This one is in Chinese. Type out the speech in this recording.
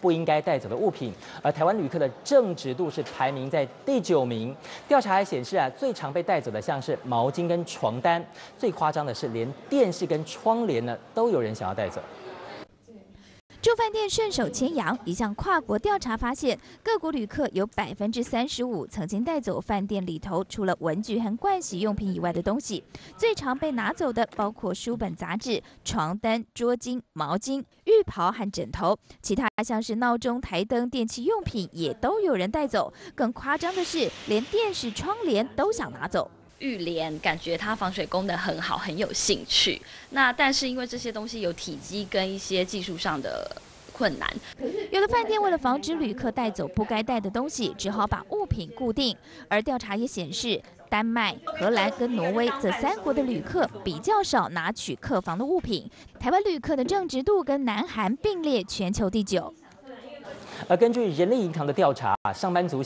不应该带走的物品，而台湾旅客的正直度是排名在第九名。调查还显示啊，最常被带走的像是毛巾跟床单，最夸张的是连电视跟窗帘呢都有人想要带走。住饭店顺手牵羊，一项跨国调查发现，各国旅客有百分之三十五曾经带走饭店里头除了文具和盥洗用品以外的东西。最常被拿走的包括书本、杂志、床单、桌巾、毛巾、浴袍和枕头，其他像是闹钟、台灯、电器用品也都有人带走。更夸张的是，连电视窗帘都想拿走。浴帘感觉它防水功能很好，很有兴趣。那但是因为这些东西有体积跟一些技术上的困难，有的饭店为了防止旅客带走不该带的东西，只好把物品固定。而调查也显示，丹麦、荷兰跟挪威这三国的旅客比较少拿取客房的物品。台湾旅客的正直度跟南韩并列全球第九。而根据人力银行的调查，上班族。